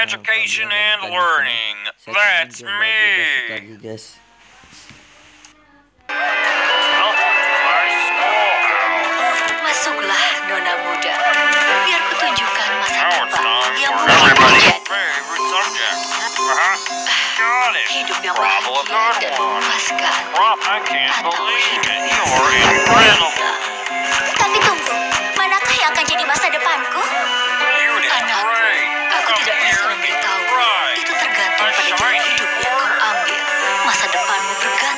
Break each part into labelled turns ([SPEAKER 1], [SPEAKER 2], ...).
[SPEAKER 1] education and learning. That's me.
[SPEAKER 2] Masuklah, Muda. Biar kutunjukkan masa depan yang Hidup yang bahagia dan memuaskan. atau hidup yang.
[SPEAKER 1] incredible.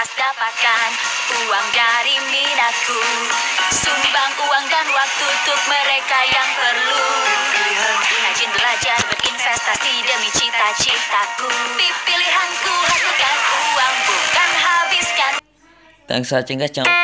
[SPEAKER 2] ikhlas dapatkan uang dari minatku Sumbang uang dan waktu untuk mereka yang perlu Rajin belajar berinvestasi demi cita-citaku Pilihanku hasilkan uang bukan habiskan
[SPEAKER 3] Thanks watching guys, jangan